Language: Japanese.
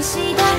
石だ